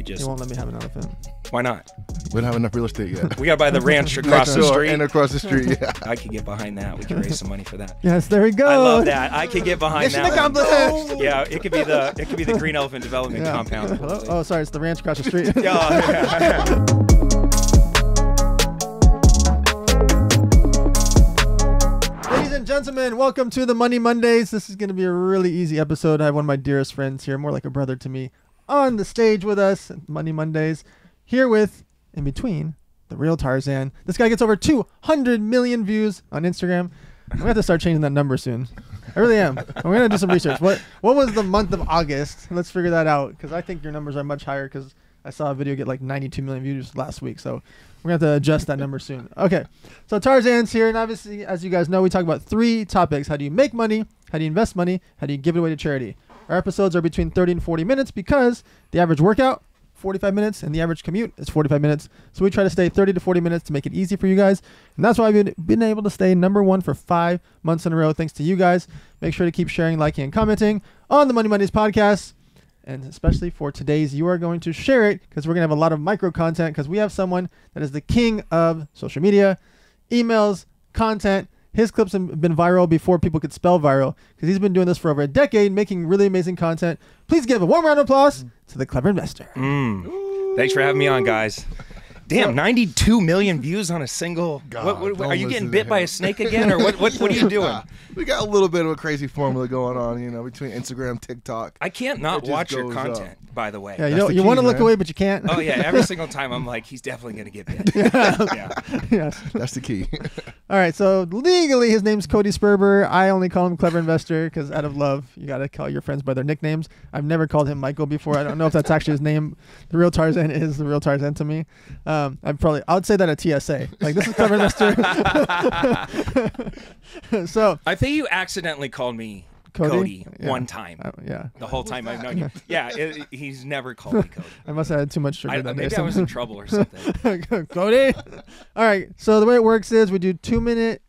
I just He won't let me have an elephant. why not? We don't have enough real estate yet. We got to buy the ranch across the street. and across the street. Yeah. I could get behind that. We could raise some money for that. Yes, there we go. I love that. I could get behind Mission that. one. accomplished. Yeah, it could be the it could be the Green Elephant Development Yeah. Compound. Hello? Oh, sorry, it's the ranch across the street. Yeah, yeah. Ladies and gentlemen, welcome to the Money Mondays. This is going to be a really easy episode. I have one of my dearest friends here, more like a brother to me, on the stage with us, Money Mondays. Here with, in between, the real Tarzan. This guy gets over 200 million views on Instagram. I'm to have to start changing that number soon. I really am. I'm to do some research. What What was the month of August? Let's figure that out because I think your numbers are much higher because I saw a video get like 92 million views last week. So we're to have to adjust that number soon. Okay. So Tarzan's here, and obviously, as you guys know, we talk about three topics: how do you make money, how do you invest money, how do you give it away to charity. Our episodes are between 30 and 40 minutes because the average workout 45 minutes and the average commute is 45 minutes. So we try to stay 30 to 40 minutes to make it easy for you guys, and that's why I've been, been able to stay number one for five months in a row. Thanks to you guys. Make sure to keep sharing, liking, and commenting on the Money Mondays podcast and especially for today's you are going to share it because we're going to have a lot of micro content because we have someone that is the king of social media emails content his clips have been viral before people could spell viral because he's been doing this for over a decade making really amazing content please give a warm round of applause to the clever investor Mm. Thanks for having me on, guys. Damn, 92 million views on a single. God, what, what- don't are you getting bit by a snake again, or what? What, what are you doing? we got a little bit of a crazy formula going on, you know, between Instagram, TikTok. I can't not watch your content. up. Content. By the way. yeah you know the you want to look man. away but you can't Oh yeah, every single time I'm like, he's definitely gonna get bit. yeah. yes That's the key. all right so legally his name's cody sperber i only call him clever investor because out of love you got to call your friends by their nicknames i've never called him michael before i don't know if that's actually his name the real tarzan is the real tarzan to me um, i'm probably i would say that at tsa like this is clever investor so I think you accidentally called me Cody? Cody, Yeah. one time. uh, yeah the whole time I've known you. Yeah, it, he's never called me Cody. i must have had too much sugar I, that day maybe I was in trouble or something. Cody. All right. So the way it works is we do two minute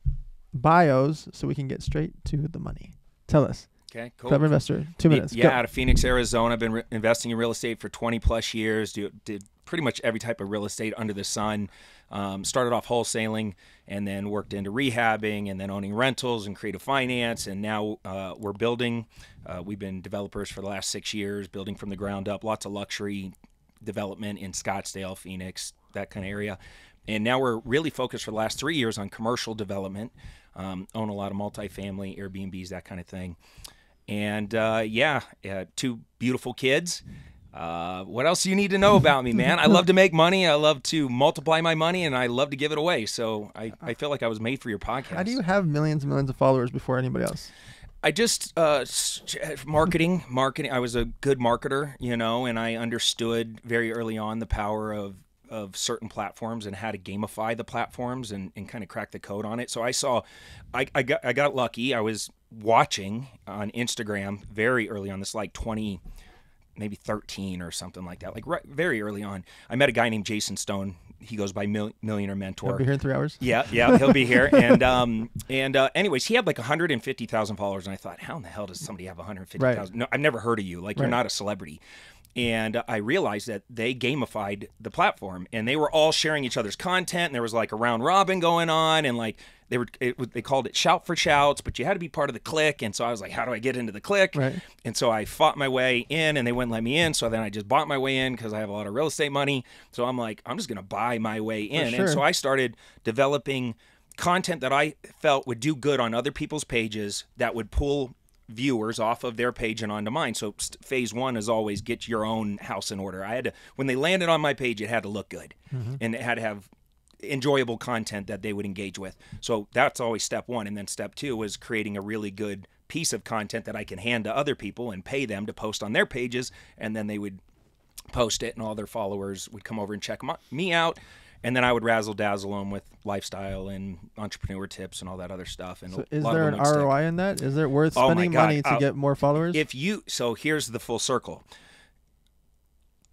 bios so we can get straight to the money. Tell us, Okay, cool. clever investor. Two Y- minutes. Yeah, Go. out of Phoenix, Arizona. I've been re- investing in real estate for 20 plus years. Do, did pretty much every type of real estate under the sun. Um, started off wholesaling and then worked into rehabbing and then owning rentals and creative finance. And now uh, we're building. Uh, we've been developers for the last six years, building from the ground up. Lots of luxury development in Scottsdale, Phoenix, that kind of area. And now we're really focused for the last three years on commercial development. Um, own a lot of multifamily, Airbnbs, that kind of thing. And uh, yeah, uh, two beautiful kids. Uh, what else do you need to know about me, man? I love to make money. I love to multiply my money, and I love to give it away. So I, I feel like I was made for your podcast. How do you have millions and millions of followers before anybody else? I just uh, marketing, marketing. I was a good marketer, you know, and I understood very early on the power of of certain platforms and how to gamify the platforms and, and kind of crack the code on it. So I saw, I, I got I got lucky. I was watching on Instagram very early on. This like twenty, maybe thirteen or something like that. Like right, very early on, I met a guy named Jason Stone. He goes by Mil- Millionaire Mentor. I'll be here in three hours. Yeah, yeah, he'll be here. And um, and uh, anyways, he had like 150,000 followers, and I thought, how in the hell does somebody have 150,000? No, I've never heard of you. Like you're not a celebrity. And I realized that they gamified the platform, and they were all sharing each other's content. And there was like a round robin going on, and like they were, it, was- they called it shout for shouts, but you had to be part of the clique. And so I was like, how do I get into the clique? Right. And so I fought my way in, and they wouldn't let me in. So then I just bought my way in because I have a lot of real estate money. So I'm like, I'm just gonna buy my way in. sure. And so I started developing content that I felt would do good on other people's pages that would pull viewers off of their page and onto mine. So phase one is always get your own house in order. I had to when they landed on my page, it had to look good, mm-hmm. and it had to have enjoyable content that they would engage with. So that's always step one, and then step two was creating a really good piece of content that I can hand to other people and pay them to post on their pages, and then they would post it, and all their followers would come over and check my, me out. And then I would razzle dazzle them with lifestyle and entrepreneur tips and all that other stuff. And So is there an would stick. ROI in that? Is it worth Oh spending God, money to uh, get more followers? If you so here's the full circle.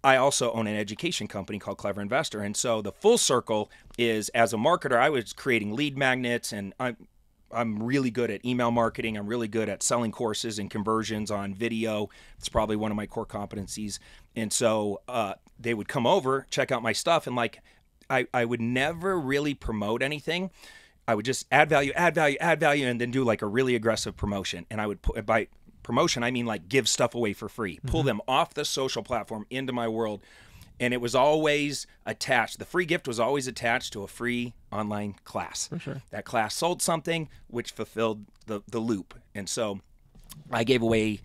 I also own an education company called Clever Investor, and so the full circle is as a marketer, I was creating lead magnets and I'm I'm really good at email marketing. I'm really good at selling courses and conversions on video. It's probably one of my core competencies. And so uh, they would come over, check out my stuff, and like I, I would never really promote anything. I would just add value, add value, add value, and then do like a really aggressive promotion. And I would put by promotion, I mean like give stuff away for free, pull mm-hmm. them off the social platform into my world. And it was always attached. The free gift was always attached to a free online class. For sure. That class sold something which fulfilled the, the loop. And so I gave away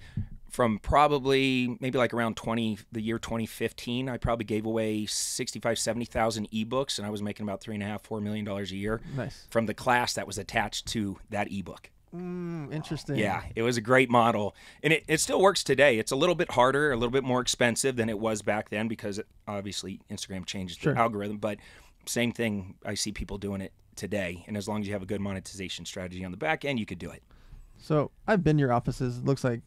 from probably maybe like around 20 the year 2015 i probably gave away 65 70000 ebooks and i was making about three and a half four million dollars a year Nice. from the class that was attached to that ebook Mm, interesting. yeah it was a great model and it, it still works today it's a little bit harder a little bit more expensive than it was back then because it, obviously instagram changed Sure. the algorithm but same thing i see people doing it today and as long as you have a good monetization strategy on the back end you could do it So I've been to your offices. It looks like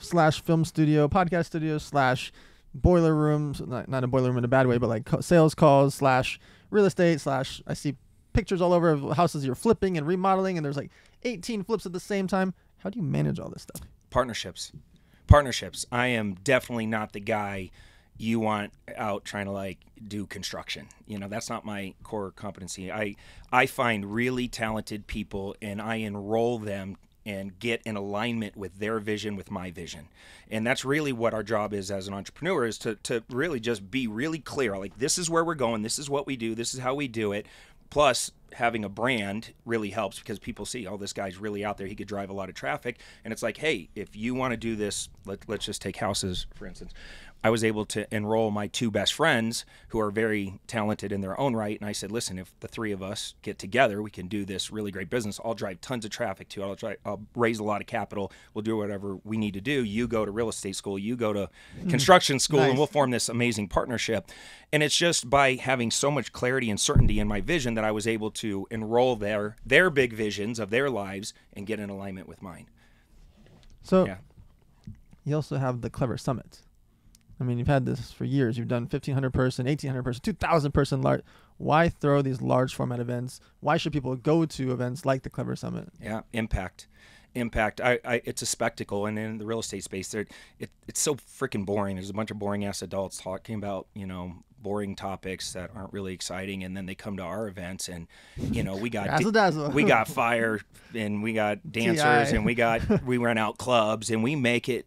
slash film studio, podcast studio, slash boiler rooms. Not, not a boiler room in a bad way, but like sales calls, slash real estate, slash I see pictures all over of houses you're flipping and remodeling, and there's like 18 flips at the same time. How do you manage all this stuff? partnerships partnerships i am definitely not the guy you want out trying to like do construction you know that's not my core competency i i find really talented people and i enroll them and get in alignment with their vision with my vision. And that's really what our job is as an entrepreneur is to, to really just be really clear like this is where we're going this is what we do this is how we do it. Plus having a brand really helps because people see oh this guy's really out there he could drive a lot of traffic. And it's like hey if you want to do this let, let's just take houses for instance i was able to enroll my two best friends who are very talented in their own right and i said listen if the three of us get together we can do this really great business i'll drive tons of traffic to it i'll, try, I'll raise a lot of capital we'll do whatever we need to do you go to real estate school you go to hmm. construction school Nice. and we'll form this amazing partnership. And it's just by having so much clarity and certainty in my vision that I was able to enroll their their big visions of their lives and get in alignment with mine. So Yeah. you also have the Clever Summit. I mean, you've had this for years. You've done 1,500 person, 1,800 person, 2,000 person large. Why throw these large format events? Why should people go to events like the Clever Summit? Yeah, impact, impact. I, I it's a spectacle, and in the real estate space, there it, it's so freaking boring. There's a bunch of boring ass adults talking about you know boring topics that aren't really exciting, and then they come to our events, and you know we got Razzle dazzle. we got fire, and we got dancers, and we got we rent out clubs, and we make it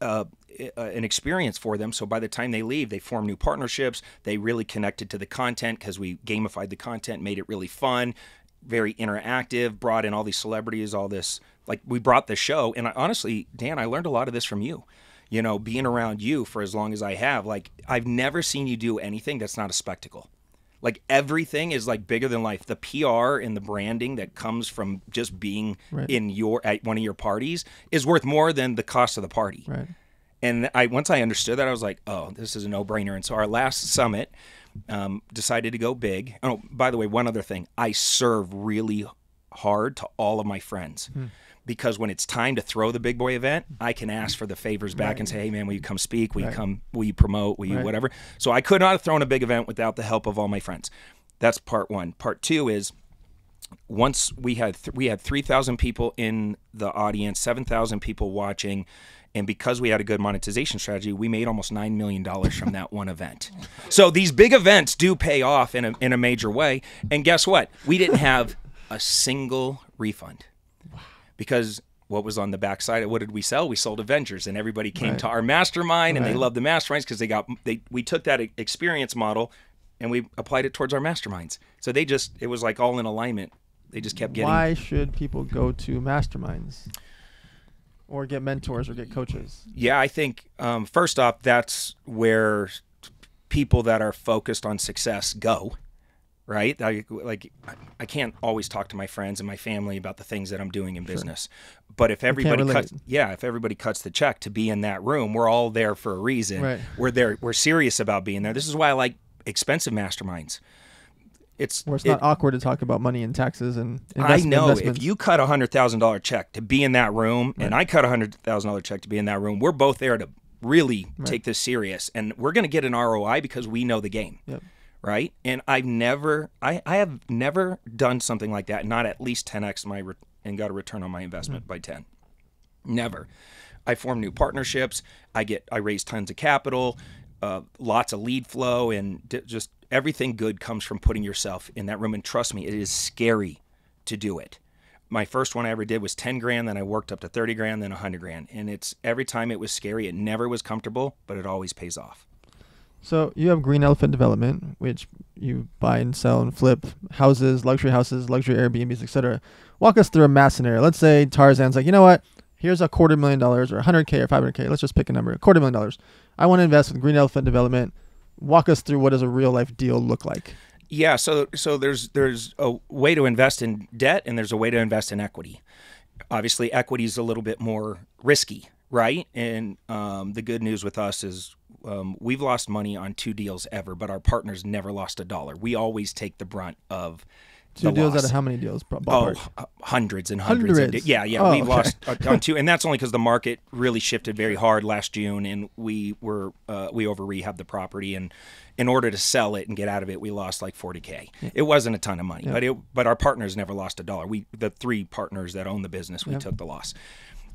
uh, uh, an experience for them. So by the time they leave, they form new partnerships. They really connected to the content because we gamified the content, made it really fun, very interactive, brought in all these celebrities, all this. Like we brought the show, and I, honestly, Dan, I learned a lot of this from you. You know, being around you for as long as I have, like I've never seen you do anything that's not a spectacle. Like everything is like bigger than life. The PR and the branding that comes from just being Right. in your at one of your parties is worth more than the cost of the party. Right. And I once I understood that, I was like, oh, this is a no brainer. And so our last summit um, decided to go big. Oh, by the way, one other thing, I serve really hard to all of my friends. Because when it's time to throw the big boy event, mm-hmm. I can ask for the favors back and say, "Hey, man, will you come speak? Will Right. you come? Will you promote? Will you Right. whatever?" So I could not have thrown a big event without the help of all my friends. That's part one. Part two is once we had th- we had 3000 people in the audience 7000 people watching and because we had a good monetization strategy we made almost 9 million dollars from that one event so these big events do pay off in a, in a major way and guess what we didn't have a single refund because what was on the backside what did we sell we sold avengers and everybody came Right. to our mastermind and they loved the masterminds because they got they we took that experience model and we applied it towards our masterminds so they just it was like all in alignment they just kept getting Why should people go to masterminds or get mentors or get coaches? Yeah, I think um, first off, that's where people that are focused on success go. Right? I, like, I can't always talk to my friends and my family about the things that I'm doing in business, but if everybody cuts, yeah, if everybody cuts the check to be in that room, we're all there for a reason. Right. We're there. We're serious about being there. This is why I like expensive masterminds. It's Where it's it- not awkward to talk about money and taxes and I know if you cut a hundred thousand dollar check to be in that room, and I cut a hundred thousand dollar check to be in that room, we're both there to really take this serious, and we're going to get an ROI because we know the game, Yep. Right? And I've never, I, I have never done something like that, not at least ten x my re- and got a return on my investment by 10. Never. I form new partnerships. I get I raise tons of capital, uh, lots of lead flow, and d- just everything good comes from putting yourself in that room. And trust me, it is scary to do it. My first one I ever did was 10 grand, then I worked up to 30 grand, then 100 grand. And it's every time it was scary. It never was comfortable, but it always pays off. So you have Green Elephant Development, which you buy and sell and flip houses, luxury houses, luxury Airbnbs, etc. Walk us through a mass scenario. Let's say Tarzan's like, you know what? Here's a quarter million dollars, or 100k, or 500k. Let's just pick a number. A quarter million dollars. I want to invest with Green Elephant Development. Walk us through what does a real life deal look like? Yeah, so so there's there's a way to invest in debt and there's a way to invest in equity. Obviously, equity is a little bit more risky, right? And um, the good news with us is um, we've lost money on two deals ever, but our partners never lost a dollar. We always take the brunt of Two the deals loss. out of how many deals? Ball- Oh, hundreds and hundreds. Of Hundreds? de- yeah, yeah. Oh, we've okay. lost on two, and that's only because the market really shifted very hard last June, and we were uh, we over rehabbed the property, and in order to sell it and get out of it, we lost like 40k. It wasn't a ton of money, but it but our partners never lost a dollar. We the three partners that own the business, we took the loss.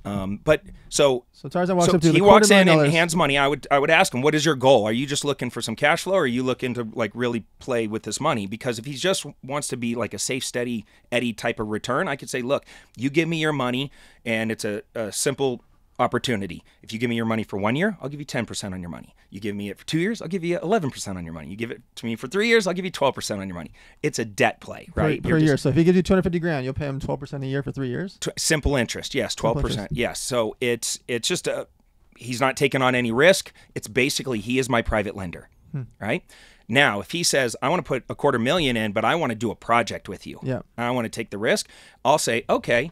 Um, but so So Tarzan walks so up to he walks in and hands money. I would I would ask him, "What is your goal? Are you just looking for some cash flow, or are you looking to like really play with this money?" Because if he just wants to be like a safe, steady Eddie type of return, I could say, "Look, you give me your money, and it's a, a simple opportunity. If you give me your money for one year, I'll give you ten percent on your money. You give me it for two years, I'll give you eleven percent on your money. You give it to me for three years, I'll give you twelve percent on your money. It's a debt play, right? per just- year. So if he gives you 250 grand, you'll pay him 12% a year for three years. Tw- simple interest yes 12% interest. yes so it's it's just a he's not taking on any risk it's basically he is my private lender Hmm. right now if he says i want to put a quarter million in but i want to do a project with you Yeah. i want to take the risk i'll say okay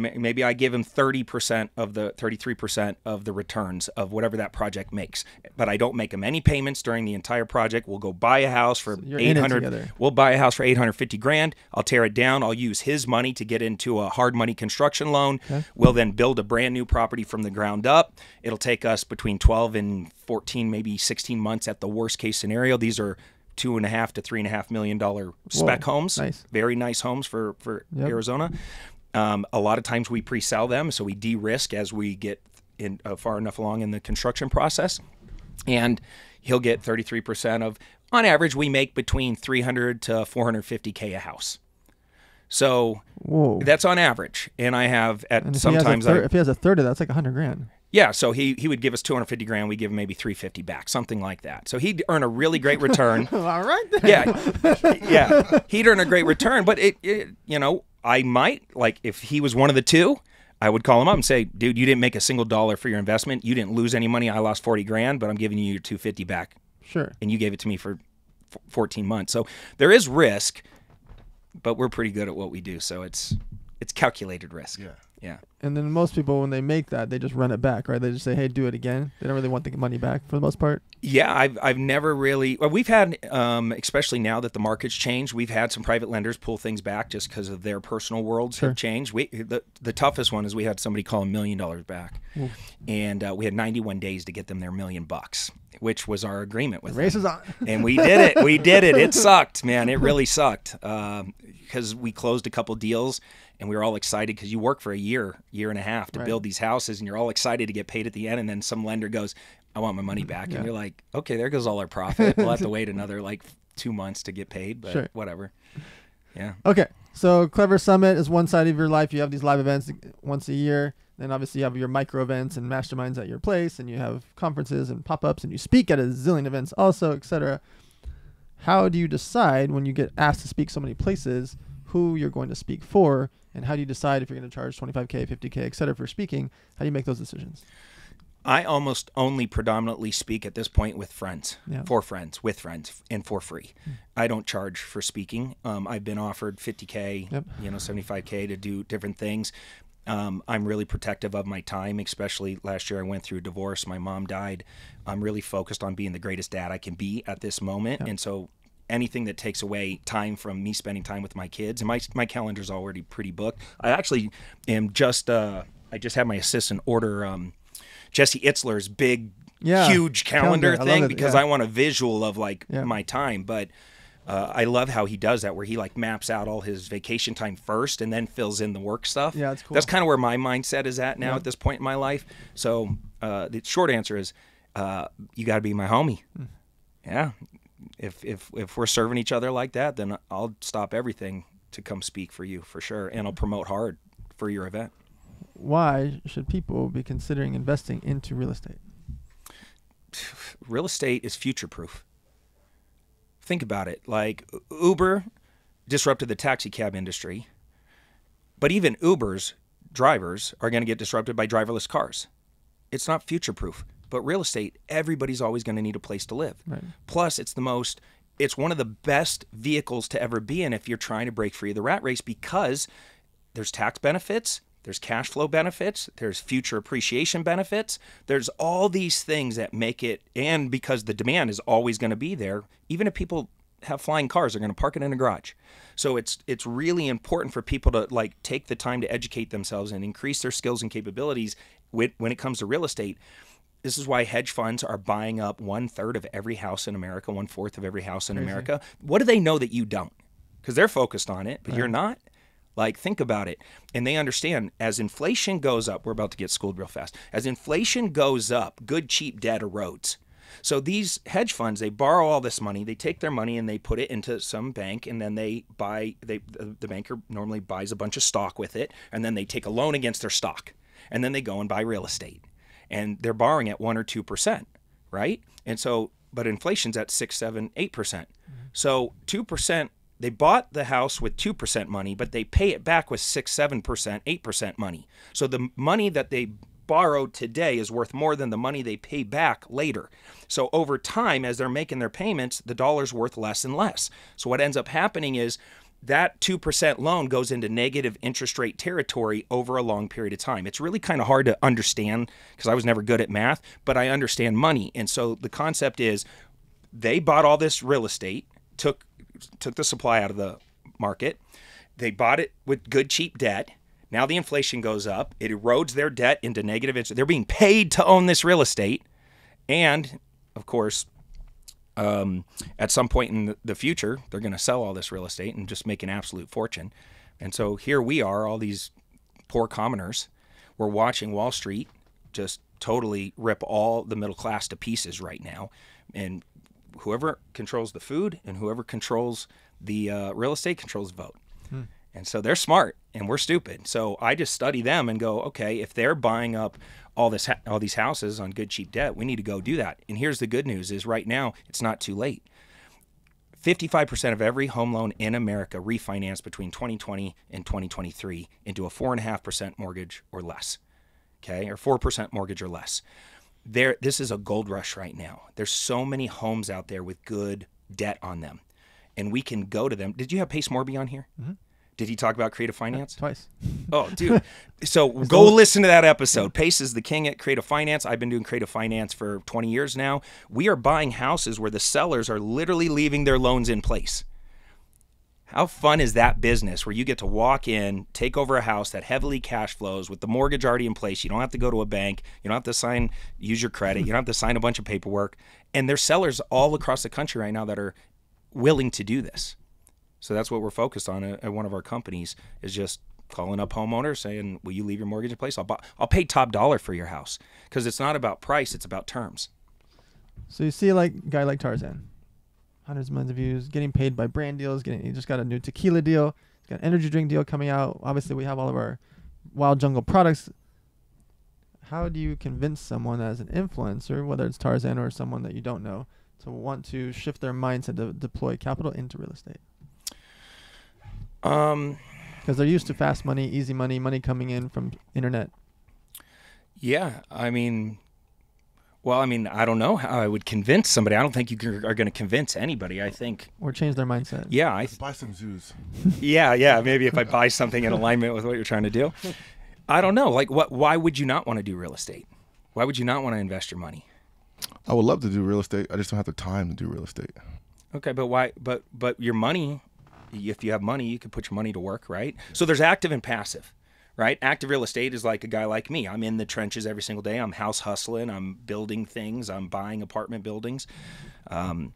maybe i give him 30% of the 33% of the returns of whatever that project makes but i don't make him any payments during the entire project we'll go buy a house for it 800. We'll buy a house for 850 grand. I'll tear it down. I'll use his money to get into a hard money construction loan. We'll then build a brand new property from the ground up. It'll take us between 12 and 14, maybe 16 months at the worst case scenario. These are two and a half to three and a half million dollar spec Whoa, homes. nice. Very nice homes for, for Yep. Arizona. Um, a lot of times we pre-sell them, so we de-risk as we get in uh, far enough along in the construction process and he'll get 33% of on average we make between 300 to 450k a house so Whoa. that's on average and i have at and if sometimes he I, if he has a third of that, that's like 100 grand. yeah so he he would give us 250 grand we give him maybe 350 back something like that so he'd earn a really great return All right. Then. yeah yeah he'd earn a great return but it, it you know i might like if he was one of the two i would call him up and say dude you didn't make a single dollar for your investment you didn't lose any money i lost 40 grand but i'm giving you your 250 back Sure. and you gave it to me for f- 14 months. So there is risk, but we're pretty good at what we do. So it's it's calculated risk. Yeah. Yeah. And then most people, when they make that, they just run it back, right? They just say, "Hey, do it again." They don't really want the money back for the most part. Yeah, I've I've never really. Well, we've had, um, especially now that the market's changed, we've had some private lenders pull things back just because of their personal worlds Sure. have changed. We the the toughest one is we had somebody call a million dollars back, and uh, we had 91 days to get them their million bucks, which was our agreement with them. Race is on. and we did it. We did it. It sucked, man. It really sucked because we closed a couple deals and we were all excited because you work for a year, year and a half to Right. build these houses, and you're all excited to get paid at the end, and then some lender goes, "I want my money back," Yeah. and you're like, "Okay, there goes all our profit. We'll have to wait another like two months to get paid, but Sure. whatever." Yeah. Okay, so Clever Summit is one side of your life. You have these live events once a year. Then obviously you have your micro events and masterminds at your place, and you have conferences and pop ups, and you speak at a zillion events also, etc. How do you decide when you get asked to speak so many places who you're going to speak for, and how do you decide if you're going to charge 25k, 50k, etc. for speaking? How do you make those decisions? I almost only predominantly speak at this point with friends, Yeah. for friends, with friends, and for free. I don't charge for speaking. Um, I've been offered 50k, Yep. you know, 75k to do different things. Um, I'm really protective of my time, especially last year I went through a divorce. My mom died. I'm really focused on being the greatest dad I can be at this moment, and so anything that takes away time from me spending time with my kids and my my calendar's already pretty booked. I actually am just uh, I just had my assistant order um, Jesse Itzler's big Yeah, huge calendar, calendar. Thing it, because yeah. I want a visual of like Yeah. my time, but Uh, I love how he does that, where he like maps out all his vacation time first and then fills in the work stuff. Yeah, that's cool. That's kind of where my mindset is at now Yeah. at this point in my life. So uh, the short answer is, uh, you got to be my homie. Hmm. Yeah, if if if we're serving each other like that, then I'll stop everything to come speak for you for sure, and I'll promote hard for your event. Why should people be considering investing into real estate? real estate is future proof. Think about it. Like Uber disrupted the taxi cab industry, but even Uber's drivers are going to get disrupted by driverless cars. It's not future proof. But real estate, everybody's always going to need a place to live. Right. Plus, it's the most, it's one of the best vehicles to ever be in if you're trying to break free of the rat race because there's tax benefits, there's cash flow benefits, there's future appreciation benefits. There's all these things that make it, and because the demand is always going to be there, even if people have flying cars, they're going to park it in a garage. So it's it's really important for people to like take the time to educate themselves and increase their skills and capabilities when it comes to real estate. This is why hedge funds are buying up one third of every house in America, one fourth of every house in America. What do they know that you don't? Because they're focused on it, but you're not. Like, think about it. And they understand as inflation goes up, we're about to get schooled real fast. As inflation goes up, good, cheap debt erodes. So these hedge funds, they borrow all this money, they take their money and they put it into some bank, and then they buy. They the the banker normally buys a bunch of stock with it, and then they take a loan against their stock, and then they go and buy real estate, and they're borrowing at one or two percent, right? And so, but inflation's at six, seven, eight percent. So two percent. They bought the house with 2% money, but they pay it back with 6, 7%, 8% money. So the money that they borrowed today is worth more than the money they pay back later. So over time, as they're making their payments, the dollar's worth less and less. So what ends up happening is that 2% loan goes into negative interest rate territory over a long period of time. It's really kind of hard to understand because I was never good at math, but I understand money. And so the concept is they bought all this real estate, took took the supply out of the market. They bought it with good cheap debt. Now the inflation goes up. It erodes their debt into negative interest. They're being paid to own this real estate, and of course, um, at some point in the- future, they're going to sell all this real estate and just make an absolute fortune. And so here we are, all these poor commoners. We're watching Wall Street just totally rip all the middle class to pieces right now, and whoever controls the food and whoever controls the uh, real estate controls the vote. And so they're smart and we're stupid. So I just study them and go, okay, if they're buying up all this all these houses on good cheap debt, we need to go do that. And here's the good news is right now it's not too late. 55% of every home loan in America refinanced between 2020 and 2023 into a 4.5% mortgage or less. Okay, or 4% mortgage or less. There, this is a gold rush right now. There's so many homes out there with good debt on them, and we can go to them. Did you have Pace Morby on here? Mm-hmm. Did he talk about creative uh, finance? Twice. Oh, dude. So go listen to that episode. Pace is the king at creative finance. I've been doing creative finance for 20 years now. We are buying houses where the sellers are literally leaving their loans in place. How fun is that business where you get to walk in, take over a house that heavily cash flows with the mortgage already in place? You don't have to go to a bank. You don't have to sign, use your credit. You don't have to sign a bunch of paperwork. And there's sellers all across the country right now that are willing to do this. So that's what we're focused on at, one of our companies is just calling up homeowners saying, "Will you leave your mortgage in place? I'll buy, I'll pay top dollar for your house because it's not about price; it's about terms." So you see like guy like Tarzan, hundreds of millions of views, getting paid by brand deals. Getting he just got a new tequila deal. He's got an energy drink deal coming out. Obviously, we have all of our Wild Jungle products. How do you convince someone as an influencer, whether it's Tarzan or someone that you don't know, to want to shift their mindset to deploy capital into real estate? Um, Because they're used to fast money, easy money, money coming in from internet. yeah, I mean, well, I mean, I don't know how I would convince somebody. I don't think you c- are going to convince anybody. I think, Or change their mindset. yeah, I, Buy some zoos. yeah, yeah. Maybe if I buy something in alignment with what you're trying to do, I don't know. Like, what? Why would you not want to do real estate? Why would you not want to invest your money? I would love to do real estate. I just don't have the time to do real estate. Okay, but why? But but your money, if you have money, you can put your money to work, right? So there's active and passive, right? Active real estate is like a guy like me. I'm in the trenches every single day. I'm house hustling. I'm building things. I'm buying apartment buildings. Um,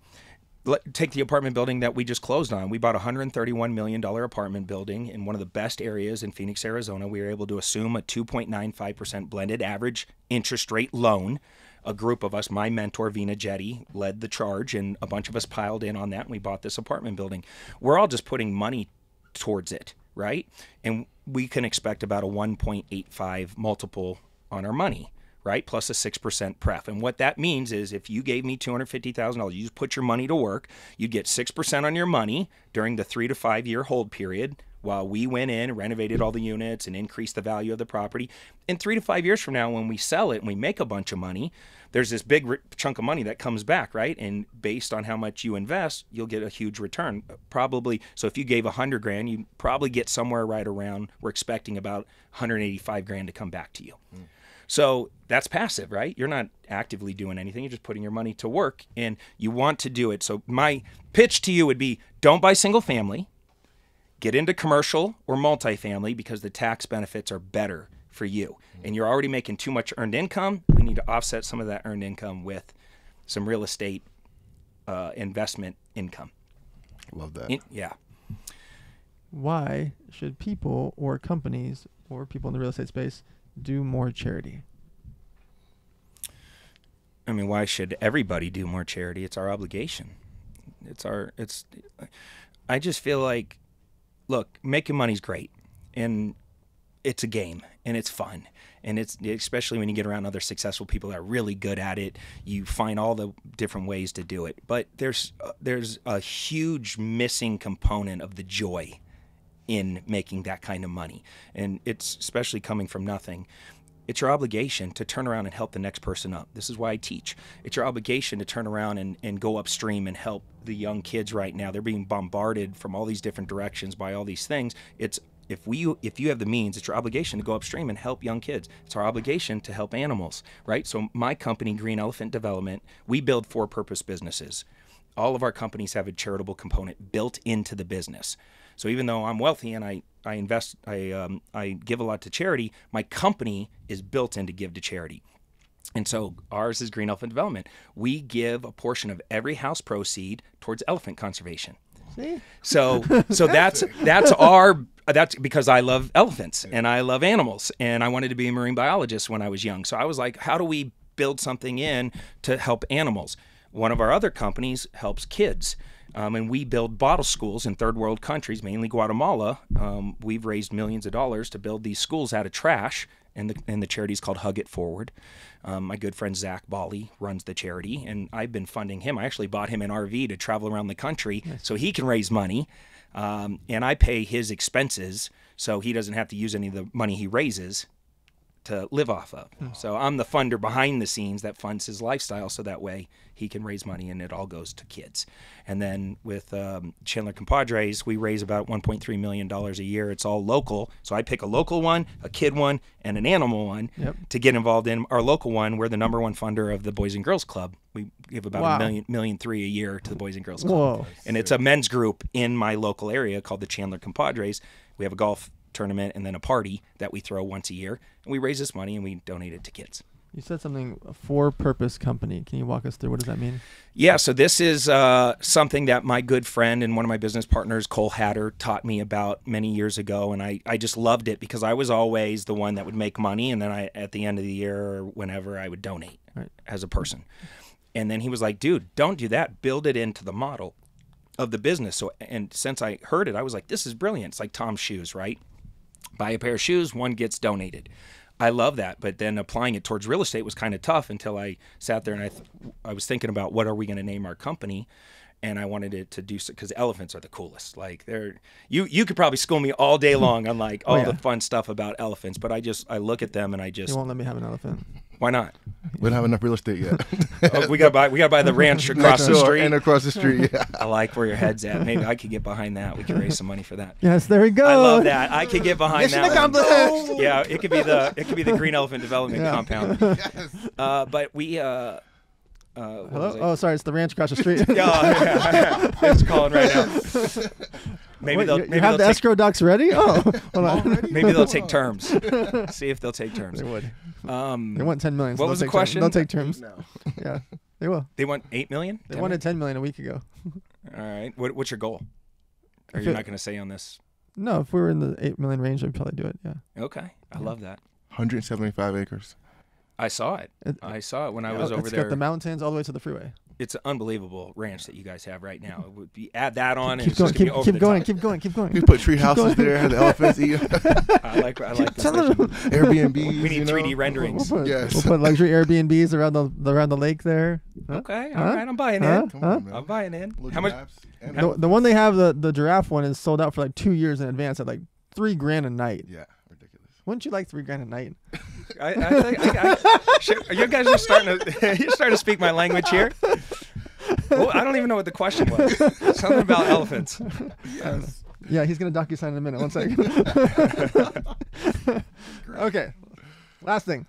let, take the apartment building that we just closed on. We bought a $131 million apartment building in one of the best areas in Phoenix, Arizona. We were able to assume a 2.95% blended average interest rate loan. A group of us, my mentor, Vina Jetty, led the charge, and a bunch of us piled in on that, and we bought this apartment building. We're all just putting money towards it, right? And we can expect about a 1.85 multiple on our money right? Plus a 6% pref. And what that means is if you gave me $250,000, you just put your money to work, you'd get 6% on your money during the three to five year hold period while we went in, renovated all the units, and increased the value of the property. In three to five years from now, when we sell it and we make a bunch of money, there's this big chunk of money that comes back, right? And based on how much you invest, you'll get a huge return. Probably, so if you gave 100 grand, you probably get somewhere right around, we're expecting about 185 grand to come back to you. Mm. So that's passive, right? You're not actively doing anything. You're just putting your money to work and you want to do it. So my pitch to you would be don't buy single family. Get into commercial or multifamily because the tax benefits are better for you. And you're already making too much earned income. We need to offset some of that earned income with some real estate uh, investment income. Love that. In, yeah. Why should people or companies or people in the real estate space do more charity? I mean, why should everybody do more charity? It's our obligation. It's our it's I just feel like look, making money's great and it's a game and it's fun and it's especially when you get around other successful people that are really good at it you find all the different ways to do it but there's uh, there's a huge missing component of the joy in making that kind of money. And it's especially coming from nothing. It's your obligation to turn around and help the next person up. This is why I teach. It's your obligation to turn around and, and go upstream and help the young kids right now. They're being bombarded from all these different directions by all these things. It's if we if you have the means, it's your obligation to go upstream and help young kids. It's our obligation to help animals, right? So my company, Green Elephant Development, we build for-purpose businesses. All of our companies have a charitable component built into the business. So even though I'm wealthy and I I invest I um, I give a lot to charity, my company is built in to give to charity. And so ours is Green Elephant Development. We give a portion of every house proceed towards elephant conservation. See? So so that's that's our that's because I love elephants and I love animals and I wanted to be a marine biologist when I was young. So I was like, how do we build something in to help animals? One of our other companies helps kids. Um, and we build bottle schools in third world countries, mainly Guatemala. Um, we've raised millions of dollars to build these schools out of trash, and the and the charity is called Hug It Forward. Um, my good friend Zach Bali runs the charity, and I've been funding him. I actually bought him an RV to travel around the country nice. so he can raise money, um, and I pay his expenses so he doesn't have to use any of the money he raises to live off of. Hmm. So I'm the funder behind the scenes that funds his lifestyle, so that way he can raise money and it all goes to kids. And then with um, Chandler Compadres, we raise about 1.3 million dollars a year. It's all local, so I pick a local one, a kid one, and an animal one yep. to get involved in. Our local one, we're the number one funder of the Boys and Girls Club. We give about wow. a million, million three a year to the Boys and Girls Club, Whoa. and it's a men's group in my local area called the Chandler Compadres. We have a golf tournament and then a party that we throw once a year. And we raise this money and we donate it to kids. You said something for purpose company. Can you walk us through what does that mean? Yeah, so this is uh, something that my good friend and one of my business partners, Cole Hatter, taught me about many years ago, and I, I just loved it because I was always the one that would make money, and then I at the end of the year or whenever I would donate right. as a person. And then he was like, "Dude, don't do that. Build it into the model of the business." So, and since I heard it, I was like, "This is brilliant." It's like Tom's shoes, right? buy a pair of shoes, one gets donated. I love that, but then applying it towards real estate was kind of tough until I sat there and I, th- I was thinking about what are we going to name our company, and I wanted it to do so because elephants are the coolest. Like they're you you could probably school me all day oh, long on like oh, all oh, yeah. the fun stuff about elephants, but I just I look at them and I just you won't let me have an elephant. Why not? We don't have enough real estate yet. oh, we got buy we got to buy the ranch across the street and across the street. Yeah. I like where your head's at. Maybe I could get behind that. We could raise some money for that. Yes, there we go. I love that. I could get behind Mission that. accomplished. Yeah, it could be the it could be the Green Elephant Development yeah. Compound. Yes. Uh, but we. Uh, uh, Hello? Oh, sorry, it's the ranch across the street. yeah, yeah, yeah. it's calling right now. Maybe Wait, they'll. You maybe have they'll the escrow docs ready? Oh, hold on. maybe they'll take terms. See if they'll take terms. They would. Um, they want ten million. So what was the question? They'll take terms. No. yeah. They will. They want eight million. They 10 wanted 10 million a week ago. All right. What, what's your goal? Are If you're it- not going to say on this? No, if we were in the 8 million range, I'd probably do it. Yeah. Okay. I Yeah. love that. 175 acres. I saw it. It- I saw it when I was over it's there. got the mountains all the way to the freeway. It's an unbelievable ranch that you guys have right now. It would be add that on and Keep it's going, just keep, be over keep going, keep going, keep going. We put tree houses there, have the elephants eat I like I like this Tell them- Airbnb. We need 3D renderings. We'll put, Yes. we'll put luxury Airbnbs around the around the lake there. Huh? Okay, Huh? all right, I'm buying Huh? in. Come Huh? on. I'm buying in. Little How much? giraffes The, the one they have, the, the giraffe one, is sold out for like two years in advance at like three grand a night. Yeah, ridiculous. Wouldn't you like three grand a night? I, I think I, I, shit, you guys are starting to you're starting to speak my language here. Well, I don't even know what the question was. Something about elephants. Yes. Yeah, he's gonna docu you sign in a minute. One second. okay. Last thing.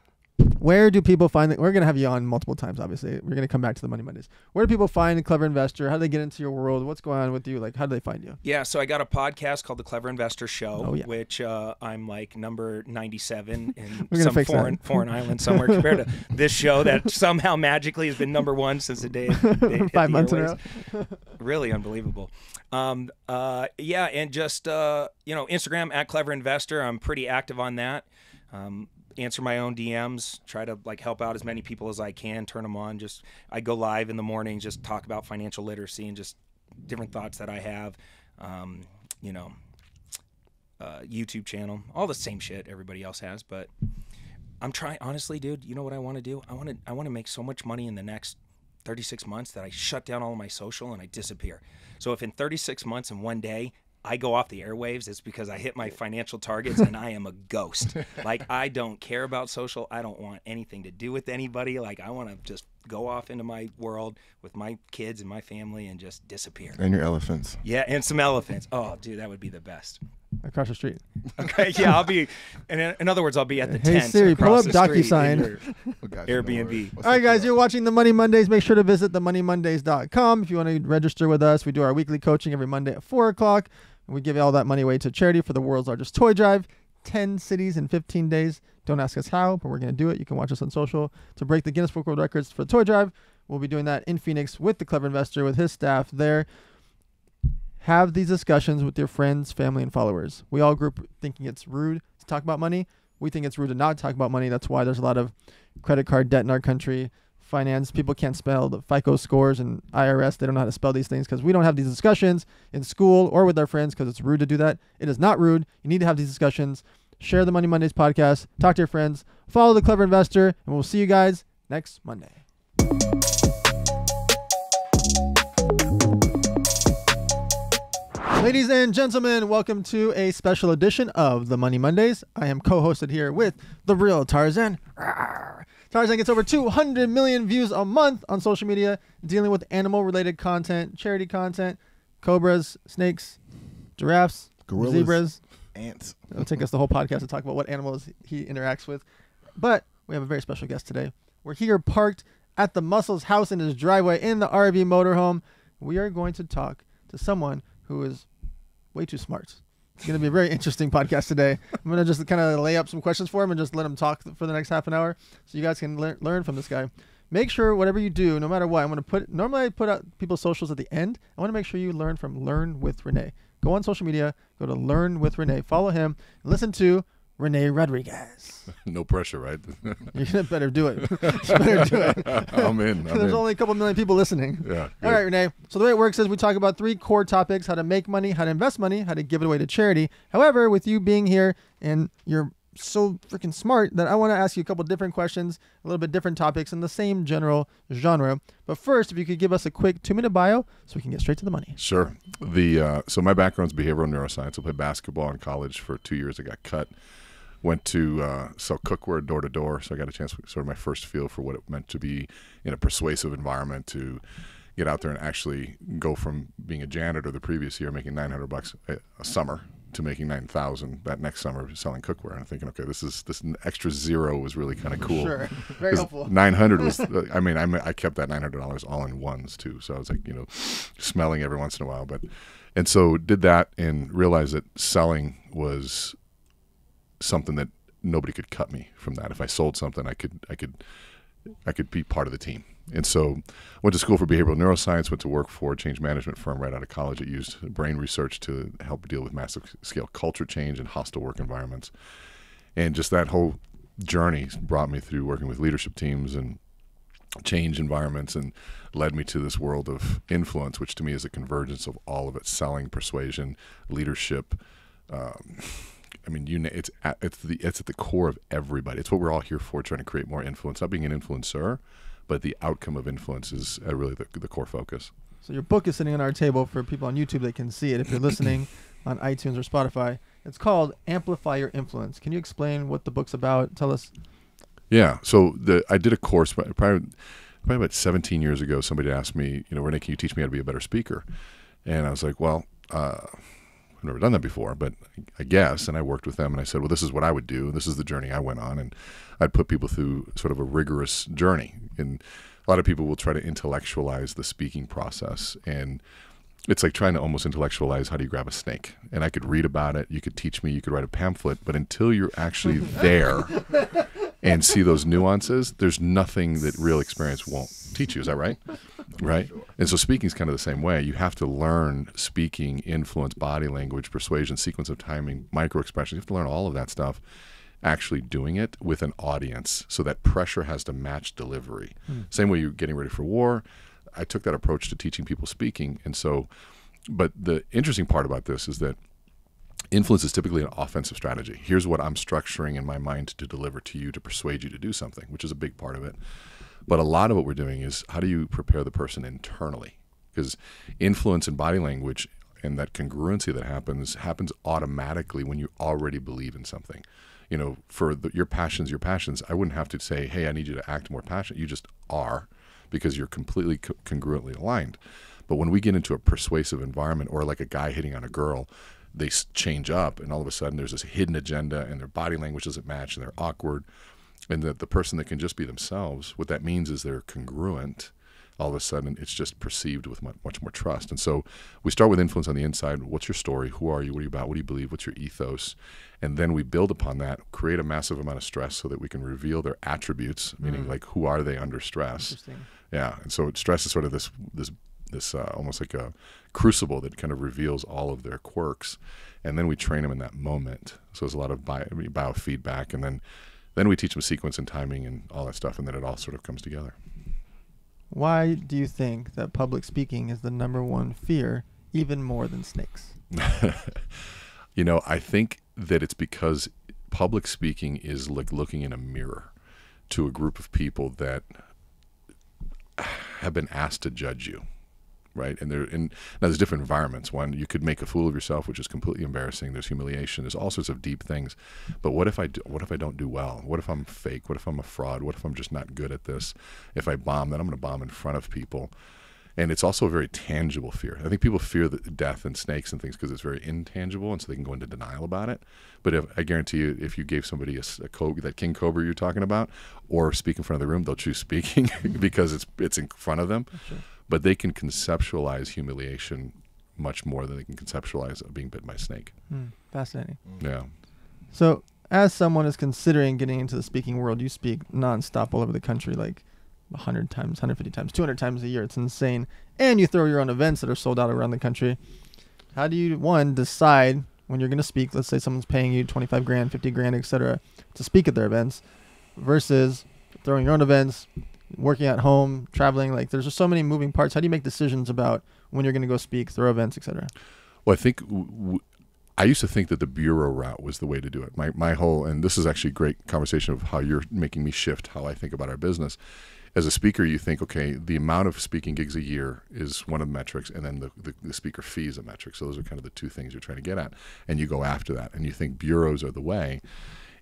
Where do people find that? We're gonna have you on multiple times. Obviously, we're gonna come back to the Money Mondays. Where do people find a clever investor? How do they get into your world? What's going on with you? Like, how do they find you? Yeah, so I got a podcast called The Clever Investor Show, Oh, yeah. which uh, I'm like number 97 in some foreign foreign island somewhere compared to this show that somehow magically has been number one since the day it Five months ago. really unbelievable. Um, uh, yeah, and just uh, you know, Instagram at Clever Investor. I'm pretty active on that. Um, answer my own DMs. Try to like help out as many people as I can. Turn them on. Just I go live in the morning. Just talk about financial literacy and just different thoughts that I have. Um, you know, uh, YouTube channel, all the same shit everybody else has, but. I'm trying honestly, dude. You know what I want to do? I want to I want to make so much money in the next 36 months that I shut down all of my social and I disappear. So if in 36 months and one day I go off the airwaves, it's because I hit my financial targets and I am a ghost. like I don't care about social. I don't want anything to do with anybody. Like I want to just go off into my world with my kids and my family and just disappear. And your elephants. Yeah, and some elephants. Oh, dude, that would be the best. Across the street. Okay, yeah, I'll be. In, in other words, I'll be at the Hey, tent Siri, pull across up the street in DocuSign. your- Oh, gosh, no Airbnb. worries. All right, guys, you're watching the Money Mondays. Make sure to visit themoneymondays.com if you want to register with us. We do our weekly coaching every Monday at 4 o'clock. We give all that money away to charity for the world's largest toy drive. 10 cities in 15 days. Don't ask us how, but we're going to do it. You can watch us on social to break the Guinness Book World Records for the toy drive. We'll be doing that in Phoenix with the Clever Investor, with his staff there. Have these discussions with your friends, family, and followers. We all group thinking it's rude to talk about money. We think it's rude to not talk about money. That's why there's a lot of credit card debt in our country. Finance people can't spell the FICO scores and IRS. They don't know how to spell these things because we don't have these discussions in school or with our friends because it's rude to do that. It is not rude. You need to have these discussions. Share the Money Mondays podcast. Talk to your friends. Follow the Clever Investor, and we'll see you guys next Monday. Ladies and gentlemen, welcome to a special edition of the Money Mondays. I am co-hosted here with the real Tarzan. Tarzan gets over 200 million views a month on social media, dealing with animal-related content, charity content, cobras, snakes, giraffes, Gorillas. zebras. Ants. It'll take us the whole podcast to talk about what animals he interacts with. But we have a very special guest today. We're here parked at the Muscles house in his driveway in the RV motorhome. We are going to talk to someone who is way too smart. It's going to be a very interesting podcast today. I'm going to just kind of lay up some questions for him and just let him talk for the next half an hour so you guys can lear- learn from this guy. Make sure whatever you do, no matter what, I'm going to put normally I put out people's socials at the end. I want to make sure you learn from Learn with Rene. Go on social media, go to Learn with Rene, follow him, listen to Rene Rodriguez. No pressure, right? You better do it. you better do it. I'm in. I'm There's in. only a couple million people listening. yeah. All good. right, Rene. So the way it works is we talk about three core topics: how to make money, how to invest money, how to give it away to charity. However, with you being here and you're so freaking smart that I want to ask you a couple different questions, a little bit different topics in the same general genre. But first, if you could give us a quick two-minute bio so we can get straight to the money. Sure. The uh, so my background's behavioral neuroscience. I played basketball in college for two years. I got cut. Went to uh, sell cookware door to door, so I got a chance, sort of my first feel for what it meant to be in a persuasive environment to get out there and actually go from being a janitor the previous year, making 900 bucks a, a summer, to making 9,000 that next summer selling cookware. And I'm thinking, okay, this is this extra zero was really kind of cool. Sure, very helpful. 900 was i mean I, I kept that $900 all in ones too so i was like you know smelling every once in a while but and so did that and realized that selling was something that nobody could cut me from that if i sold something i could i could i could be part of the team and so went to school for behavioral neuroscience. Went to work for a change management firm right out of college that used brain research to help deal with massive scale culture change and hostile work environments. And just that whole journey brought me through working with leadership teams and change environments and led me to this world of influence, which to me is a convergence of all of it: selling, persuasion, leadership. Um, I mean, you it's at, it's the it's at the core of everybody. It's what we're all here for, trying to create more influence. Not being an influencer, but the outcome of influence is uh, really the, the core focus. So your book is sitting on our table for people on YouTube. that can see it if you're listening on iTunes or Spotify. It's called Amplify Your Influence. Can you explain what the book's about? Tell us. Yeah. So the I did a course probably probably about 17 years ago. Somebody asked me, you know, Rene, can you teach me how to be a better speaker? And I was like, well. Uh, never done that before, but I guess. And I worked with them and I said, well, this is what I would do. This is the journey I went on. And I'd put people through sort of a rigorous journey. And a lot of people will try to intellectualize the speaking process. And it's like trying to almost intellectualize how do you grab a snake. And I could read about it, you could teach me, you could write a pamphlet, but until you're actually there and see those nuances, there's nothing that real experience won't teach you. Is that right? Right. And so speaking is kind of the same way. You have to learn speaking, influence, body language, persuasion, sequence of timing, micro expressions. You have to learn all of that stuff actually doing it with an audience so that pressure has to match delivery. Hmm. Same way you're getting ready for war. I took that approach to teaching people speaking. And so, but the interesting part about this is that influence is typically an offensive strategy. Here's what I'm structuring in my mind to deliver to you to persuade you to do something, which is a big part of it. But a lot of what we're doing is how do you prepare the person internally? Because influence and body language and that congruency that happens happens automatically when you already believe in something. You know, for the, your passions, your passions, I wouldn't have to say, "Hey, I need you to act more passionate." You just are because you're completely co- congruently aligned. But when we get into a persuasive environment or like a guy hitting on a girl, they change up and all of a sudden there's this hidden agenda and their body language doesn't match and they're awkward and that the person that can just be themselves, what that means is they're congruent. All of a sudden, it's just perceived with much more trust. And so we start with influence on the inside. What's your story? Who are you? What are you about? What do you believe? What's your ethos? And then we build upon that, create a massive amount of stress so that we can reveal their attributes, meaning mm. like who are they under stress? Yeah. And so stress is sort of this this this uh, almost like a crucible that kind of reveals all of their quirks, and then we train them in that moment. So there's a lot of bio, biofeedback, and then then we teach them sequence and timing and all that stuff, and then it all sort of comes together. Why do you think that public speaking is the number one fear, even more than snakes? you know, I think that it's because public speaking is like looking in a mirror to a group of people that have been asked to judge you right? And there, and now there's different environments. One, you could make a fool of yourself, which is completely embarrassing. There's humiliation. There's all sorts of deep things. But what if I do, what if I don't do well? What if I'm fake? What if I'm a fraud? What if I'm just not good at this? If I bomb, then I'm going to bomb in front of people. And it's also a very tangible fear. I think people fear the death and snakes and things because it's very intangible, and so they can go into denial about it. But if, I guarantee you, if you gave somebody a, a cobra, that king cobra you're talking about, or speak in front of the room, they'll choose speaking because it's it's in front of them. But they can conceptualize humiliation much more than they can conceptualize being bit by a snake. Mm, fascinating. Yeah. So, as someone is considering getting into the speaking world, you speak nonstop all over the country, like 100 times, 150 times, 200 times a year. It's insane. And you throw your own events that are sold out around the country. How do you, one, decide when you're going to speak? Let's say someone's paying you 25 grand, 50 grand, etc., to speak at their events versus throwing your own events, working at home, traveling. Like there's just so many moving parts. How do you make decisions about when you're going to go speak, throw events, etc.? Well, I think I used to think that the bureau route was the way to do it. My my whole and this is actually a great conversation of how you're making me shift how I think about our business. As a speaker, you think, okay, the amount of speaking gigs a year is one of the metrics, and then the, the, the speaker fee is a metric. So those are kind of the two things you're trying to get at, and you go after that, and you think bureaus are the way.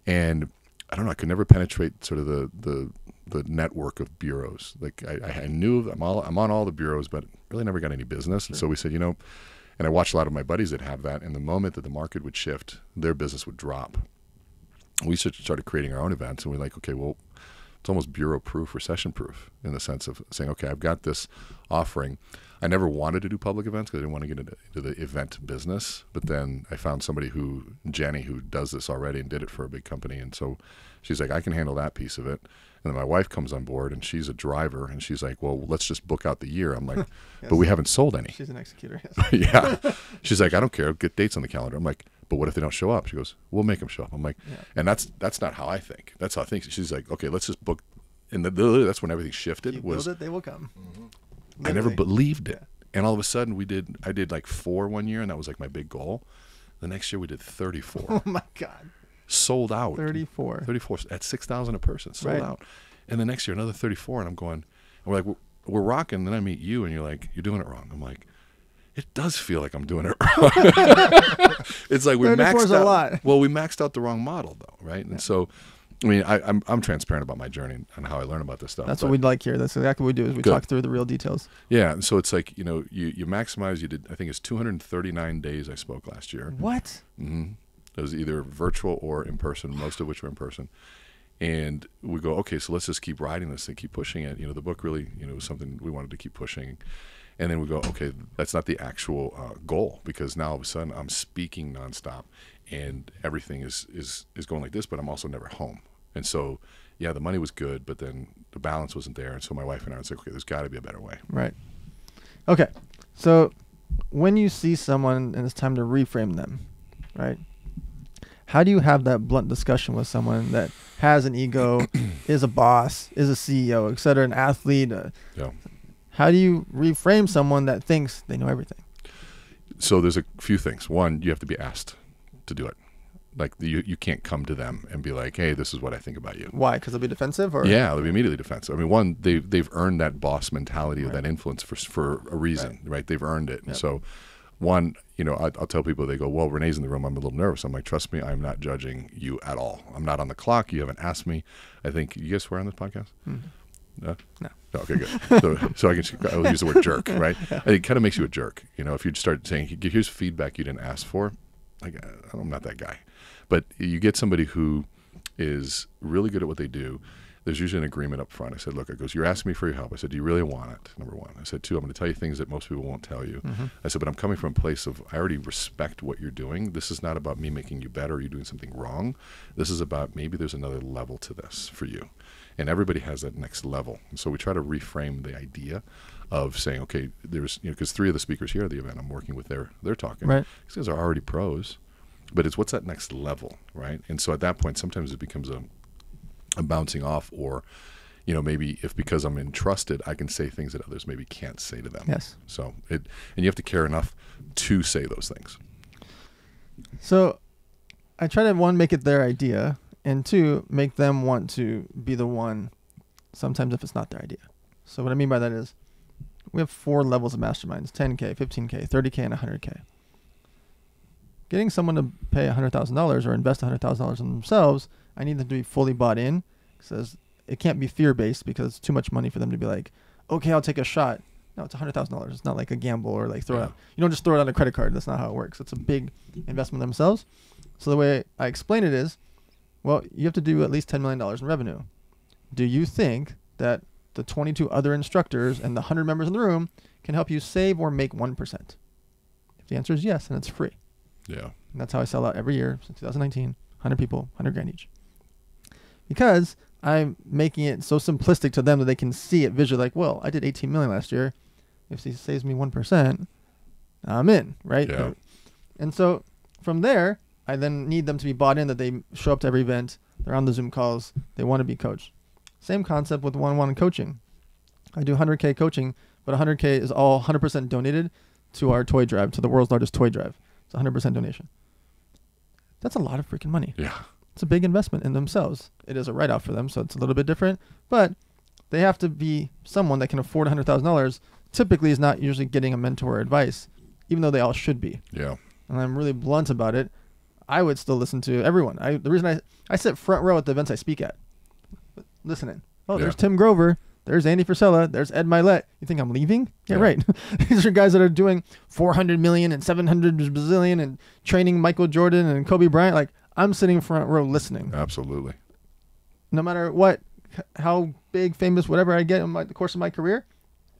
And I don't know, I could never penetrate sort of the the the network of bureaus. Like I, I knew I'm all I'm on all the bureaus, but really never got any business. And so we said, you know, and I watched a lot of my buddies that have that. And the moment that the market would shift, their business would drop. We started creating our own events, and we're like, okay, well, it's almost bureau proof, recession proof, in the sense of saying, okay, I've got this offering. I never wanted to do public events because I didn't want to get into, into, the event business. But then I found somebody who, Jenny, who does this already and did it for a big company. And so she's like, I can handle that piece of it And then my wife comes on board, and she's a driver, and she's like, "Well, let's just book out the year." I'm like, "But we haven't sold any." She's an executor. Yes. yeah. She's like, I don't care. Get dates on the calendar. I'm like, but what if they don't show up? She goes, we'll make them show up. I'm like, Yeah. and that's that's not how I think. That's how I think. She's like, okay, let's just book. And the, the, that's when everything shifted. You was build it, they will come. Mm-hmm. I never believed it. And all of a sudden, we did. I did like four one year, and that was like my big goal. The next year, we did 34, Oh my God. sold out. 34. 34 at 6,000 a person, sold Right. out. And the next year, another 34. And I'm going, and we're like, we're, we're rocking. Then I meet you, and you're like, you're doing it wrong. I'm like, it does feel like I'm doing it wrong. it's like we 34 maxed is a out. lot. Well, we maxed out the wrong model, though, right? And so, I mean, I, I'm I'm transparent about my journey and how I learn about this stuff. That's what we'd like here. That's exactly what we do. Is we Good. talk through the real details. Yeah, and so it's like you know, you you maximize. You did. I think it's 239 days I spoke last year. What? Mm-hmm. It was either virtual or in person, most of which were in person. And we go, okay, so let's just keep riding this and keep pushing it. You know, the book really, you know, was something we wanted to keep pushing. And then we go, okay, that's not the actual uh, goal because now all of a sudden I'm speaking nonstop, and everything is is is going like this, but I'm also never home. And so, yeah, the money was good, but then the balance wasn't there. And so my wife and I was like, okay, there's got to be a better way. Right. Okay. So when you see someone and it's time to reframe them, right? How do you have that blunt discussion with someone that has an ego, is a boss, is a CEO, et cetera, an athlete? Uh, Yeah. how do you reframe someone that thinks they know everything? so there's a few things. One, you have to be asked to do it. Like you, you can't come to them and be like, "Hey, this is what I think about you." Why? Because they'll be defensive, or Yeah, they'll be immediately defensive. I mean, one, they've they've earned that boss mentality or that influence for for a reason, right? They've earned it, and so one, you know, I, I'll tell people they go, "Well, Rene's in the room. I'm a little nervous." I'm like, "Trust me, I'm not judging you at all. I'm not on the clock. You haven't asked me. I think you guys swear on this podcast." Mm-hmm. No? No. Okay, good. So, so I can I'll use the word jerk, right? It kind of makes you a jerk, you know. If you start saying, "Here's feedback you didn't ask for," like I'm not that guy. But you get somebody who is really good at what they do. There's usually an agreement up front. I said, "Look," it goes, "You're asking me for your help." I said, "Do you really want it?" Number one. I said, two, I'm going to tell you things that most people won't tell you." Mm-hmm. I said, "But I'm coming from a place of I already respect what you're doing. This is not about me making you better or you doing something wrong. This is about maybe there's another level to this for you." and everybody has that next level. And so we try to reframe the idea of saying, okay, there's you know because three of the speakers here at the event I'm working with, they're they're talking. Right. These guys are already pros, but it's what's that next level, right? And so at that point, sometimes it becomes a a bouncing off, or you know maybe if because I'm entrusted, I can say things that others maybe can't say to them. Yes. So it and you have to care enough to say those things. So I try to one make it their idea, and two make them want to be the one. Sometimes if it's not their idea. So what I mean by that is, we have four levels of masterminds: 10k, 15k, 30k, and 100k. Getting someone to pay $100,000 or invest $100,000 in themselves, I need them to be fully bought in. Says it can't be fear based because it's too much money for them to be like, okay, I'll take a shot. No, it's hundred thousand dollars. It's not like a gamble or like throw it out. You don't just throw it on a credit card. That's not how it works. It's a big investment themselves. So the way I explain it is, well, you have to do at least ten million dollars in revenue. Do you think that the twenty-two other instructors and the hundred members in the room can help you save or make one percent? If the answer is yes, then it's free. Yeah. And that's how I sell out every year since 2019. 100 people, 100 grand each. Because I'm making it so simplistic to them that they can see it visually. Like, well, I did 18 million last year. If he saves me 1%, I'm in, right? Yeah. And so from there, I then need them to be bought in that they show up to every event. They're on the Zoom calls. They want to be coached. Same concept with one-on-one coaching. I do 100K coaching, but 100K is all 100% donated to our toy drive, to the world's largest toy drive. It's 100% donation. That's a lot of freaking money. Yeah. It's a big investment in themselves. It is a write off for them, so it's a little bit different. But they have to be someone that can afford $100,000. Typically, is not usually getting a mentor or advice, even though they all should be. Yeah. And I'm really blunt about it. I would still listen to everyone. I the reason I I sit front row at the events I speak at, listening. Oh, there's Tim Grover. There's Andy Frisella. There's Ed Mylett. You think I'm leaving? Yeah, Yeah. right. These are guys that are doing 400 million and 700 bazillion and training Michael Jordan and Kobe Bryant. Like I'm sitting front row listening. Absolutely. No matter what, how big, famous, whatever I get in my, the course of my career,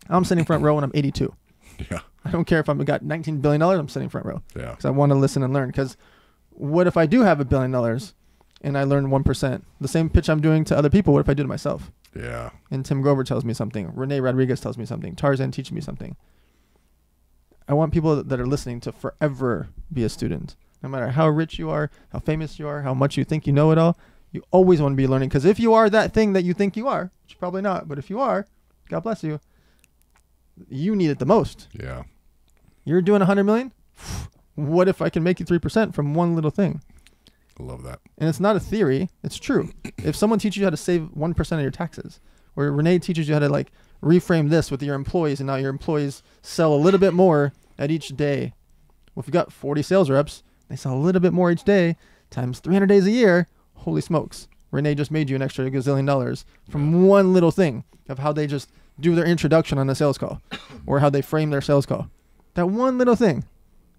I'm sitting front row when I'm 82. Yeah. I don't care if I've got 19 billion dollars. I'm sitting front row Yeah. because I want to listen and learn. Because what if I do have a billion dollars and I learn 1%. The same pitch I'm doing to other people, what if I do to myself? Yeah. And Tim Grover tells me something. Rene Rodriguez tells me something. Tarzan teaches me something. I want people that are listening to forever be a student. No matter how rich you are, how famous you are, how much you think you know it all, you always want to be learning. Because if you are that thing that you think you are, which probably not, but if you are, God bless you, you need it the most. Yeah. You're doing 100 million? What if I can make you 3% from one little thing? I love that. And it's not a theory, it's true. if someone teaches you how to save 1% of your taxes, or Rene teaches you how to like reframe this with your employees, and now your employees sell a little bit more at each day. Well, if you've got 40 sales reps, they sell a little bit more each day, times 300 days a year. Holy smokes. Rene just made you an extra gazillion dollars from one little thing of how they just do their introduction on a sales call or how they frame their sales call. That one little thing.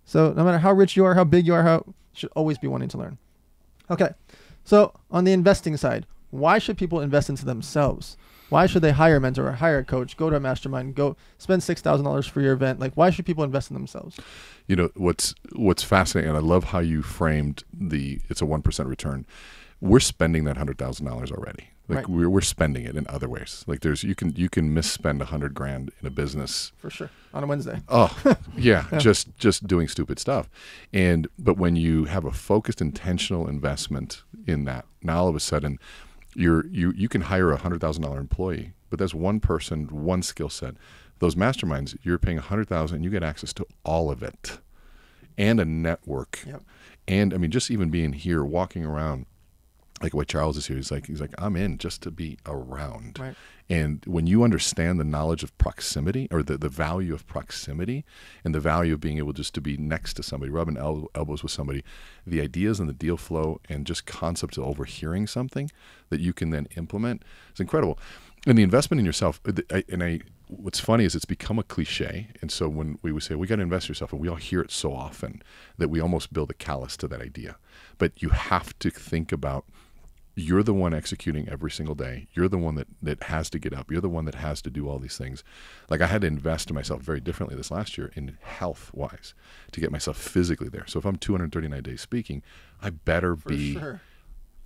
So no matter how rich you are, how big you are, how you should always be wanting to learn. Okay. So on the investing side, why should people invest into themselves? Why should they hire a mentor or hire a coach, go to a mastermind, go spend six thousand dollars for your event? Like why should people invest in themselves? You know what's what's fascinating, and I love how you framed the it's a one percent return. We're spending that hundred thousand dollars already. Like Right. we're we're spending it in other ways. Like there's you can you can misspend a hundred grand in a business For sure. On a Wednesday. Oh, yeah, just just doing stupid stuff. And but when you have a focused intentional investment in that, now all of a sudden you're you you can hire a hundred thousand dollar employee, but that's one person, one skill set. Those masterminds, you're paying a hundred thousand, you get access to all of it, and a network. Yep. And I mean, just even being here, walking around, like what Charles is here, he's like he's like I'm in just to be around. Right. And when you understand the knowledge of proximity or the, the value of proximity and the value of being able just to be next to somebody, rubbing el- elbows with somebody, the ideas and the deal flow and just concepts of overhearing something that you can then implement is incredible. And the investment in yourself, I- and I, what's funny is it's become a cliche. And so when we would say, we got to invest in yourself, and we all hear it so often that we almost build a callus to that idea. But you have to think about you're the one executing every single day. You're the one that, that has to get up. You're the one that has to do all these things. Like I had to invest in myself very differently this last year in health wise to get myself physically there. So if I'm 239 days speaking, I better For be sure.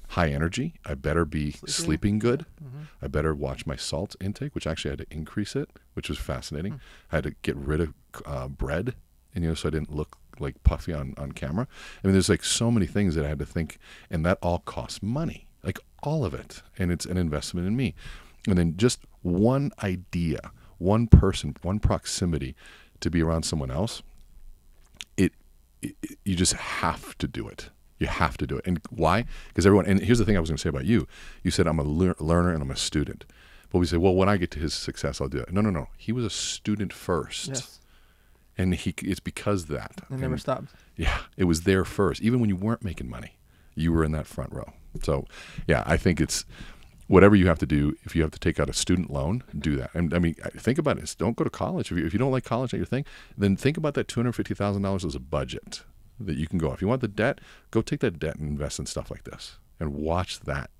high energy. I better be Sleeping. sleeping, good. Mm-hmm. I better watch my salt intake, which actually I had to increase it, which was fascinating. Hmm. I had to get rid of uh, bread, and you know, so I didn't look like puffy on on camera. I mean, there's like so many things that I had to think, and that all costs money, like all of it, and it's an investment in me. And then just one idea, one person, one proximity to be around someone else, it, it you just have to do it. You have to do it. And why? Because everyone, and here's the thing I was going to say about you. You said, I'm a lear- learner and I'm a student. But we say, well, when I get to his success, I'll do it. No, no, no. He was a student first. Yes. And he, it's because of that. It never stopped. yeah, it was there first. Even when you weren't making money, you were in that front row. So, yeah, I think it's whatever you have to do. If you have to take out a student loan, do that. And I mean, think about it. Don't go to college. If you, if you don't like college, not your thing, then think about that two hundred fifty thousand dollars as a budget that you can go. If you want the debt, go take that debt and invest in stuff like this, and watch that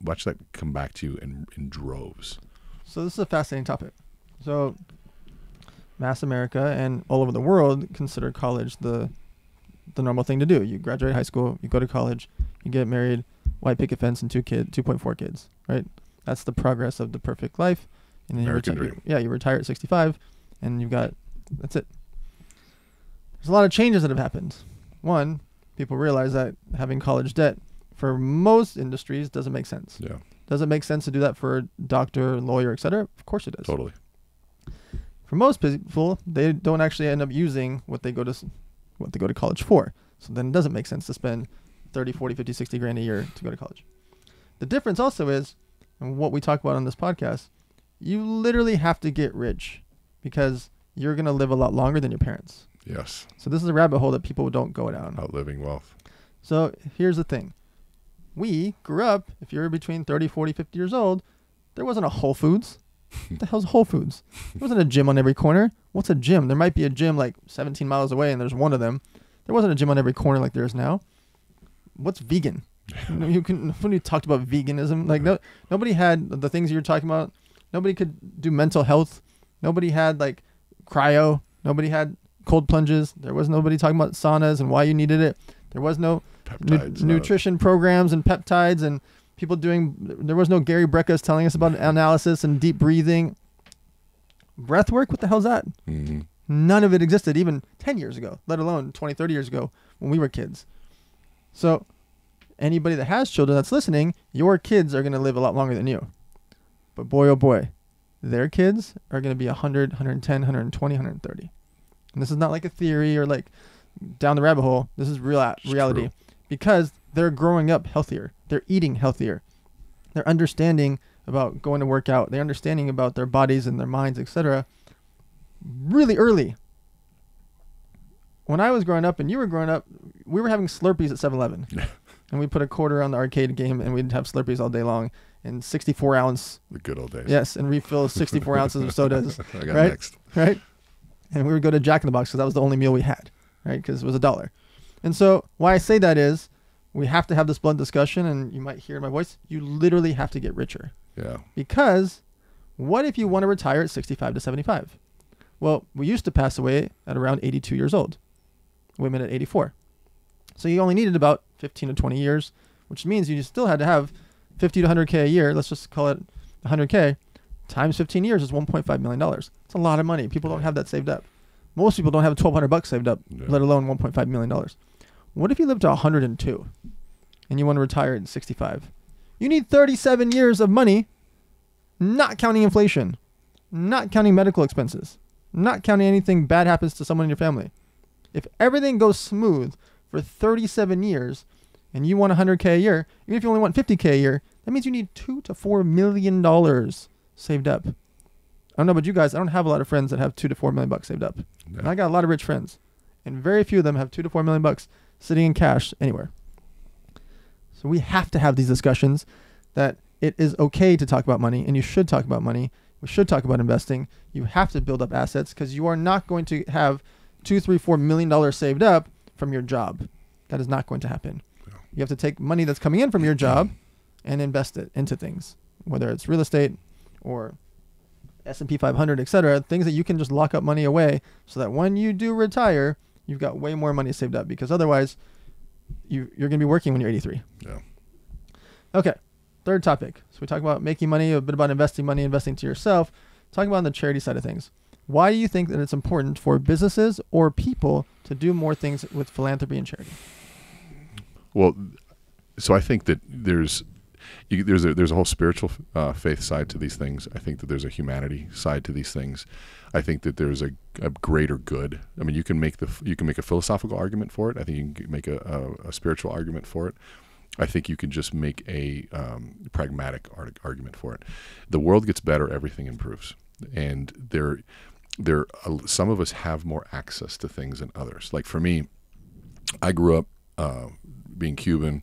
watch that come back to you in, in droves. So this is a fascinating topic. So mass America and all over the world consider college the the normal thing to do. You graduate high school, you go to college, you get married, white picket fence, and two kid, two point four kids. Right? That's the progress of the perfect life. And then American you reti- dream. Yeah, you retire at sixty five, and you've got that's it. There's a lot of changes that have happened. One, people realize that having college debt for most industries doesn't make sense. Yeah, Does it make sense to do that for a doctor, lawyer, etc.? Of course it does. totally. For most people, they don't actually end up using what they go to what they go to college for. So then it doesn't make sense to spend 30, 40, 50, 60 grand a year to go to college. The difference also is, and what we talk about on this podcast, you literally have to get rich because you're going to live a lot longer than your parents. Yes, So this is a rabbit hole that people don't go down. outliving wealth. So here's the thing. We grew up, if you're between 30, 40, 50 years old, there wasn't a Whole Foods. what the hell's Whole Foods? There wasn't a gym on every corner. What's a gym? There might be a gym like 17 miles away and there's one of them. There wasn't a gym on every corner like there is now. What's vegan? You, can when you talked about veganism, like no nobody had the things you're talking about. Nobody could do mental health. Nobody had like cryo. Nobody had cold plunges. There was nobody talking about saunas and why you needed it. There was no nu- nutrition programs and peptides and people doing. There was no Gary Brecka telling us about analysis and deep breathing. Breath work. What the hell's that? hmm None of it existed even 10 years ago, let alone 20, 30 years ago when we were kids. So, anybody that has children that's listening, your kids are going to live a lot longer than you. But boy, oh boy, their kids are going to be 100, 110, 120, 130. And this is not like a theory or like down the rabbit hole. This is real It's reality true. because they're growing up healthier. They're eating healthier. They're understanding about going to work out. They're understanding about their bodies and their minds, etc. Really early. When I was growing up and you were growing up, we were having Slurpees at 7-Eleven. and we put a quarter on the arcade game and we'd have Slurpees all day long and 64 ounce, The good old days. yes, and refill 64 ounces of sodas I got right? next. right? And we would go to Jack in the Box because that was the only meal we had, right? Because it was a dollar. And so why I say that is we have to have this blunt discussion, and you might hear in my voice, you literally have to get richer. Yeah. Because what if you want to retire at 65 to 75? Well, we used to pass away at around 82 years old, women at 84. So you only needed about 15 to 20 years, which means you still had to have 50 to 100K a year. Let's just call it 100K times 15 years is 1.5 million dollars. It's a lot of money. People don't have that saved up. Most people don't have 1,200 bucks saved up, Yeah. let alone 1.5 million dollars. What if you live to 102 and you want to retire at 65? You need 37 years of money, not counting inflation, not counting medical expenses, not counting anything bad happens to someone in your family. If everything goes smooth for 37 years and you want 100k a year, even if you only want 50k a year, that means you need 2 to 4 million dollars saved up. I don't know about you guys, I don't have a lot of friends that have 2 to 4 million bucks saved up. And I got a lot of rich friends, and very few of them have 2 to 4 million bucks sitting in cash anywhere. So we have to have these discussions that it is okay to talk about money and you should talk about money. We should talk about investing. You have to build up assets because you are not going to have two, three, four million dollars saved up from your job. That is not going to happen. No. You have to take money that's coming in from your job and invest it into things, whether it's real estate or S&P 500, etc. Things that you can just lock up money away so that when you do retire, you've got way more money saved up because otherwise you, you're going to be working when you're 83. Yeah. Okay, third topic. So we talk about making money, a bit about investing money, investing to yourself. Talking about on the charity side of things. Why do you think that it's important for businesses or people to do more things with philanthropy and charity? Well, so I think that there's you, there's a there's a whole spiritual uh, faith side to these things. I think that there's a humanity side to these things. I think that there's a, a greater good. I mean, you can make the you can make a philosophical argument for it. I think you can make a, a, a spiritual argument for it. I think you can just make a um, pragmatic ar- argument for it. The world gets better, everything improves, and there, there, uh, some of us have more access to things than others. Like for me, I grew up uh, being Cuban.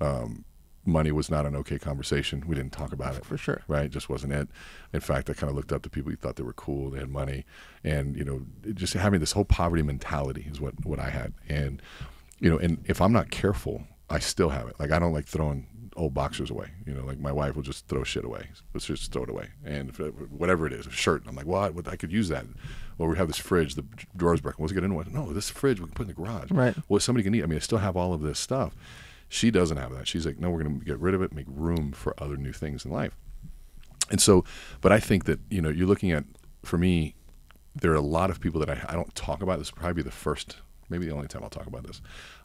Um, money was not an okay conversation. We didn't talk about it For sure. right? It just wasn't it. In fact, I kind of looked up to people who thought they were cool, they had money, and you know, just having this whole poverty mentality is what what I had. And you know, and if I'm not careful, I still have it. Like I don't like throwing old boxers away. You know, like my wife will just throw shit away. Let's just throw it away, and if whatever it is, a shirt. I'm like, well, I, I could use that. Or we have this fridge, the drawers broken. Let's get into it. No, this fridge we can put in the garage. Right. Well, somebody can eat. I mean, I still have all of this stuff. She doesn't have that. She's like, no, we're going to get rid of it, make room for other new things in life. And so, but I think that, you know, you're looking at, for me, there are a lot of people that I, I don't talk about. This will probably be the first, maybe the only time I'll talk about this.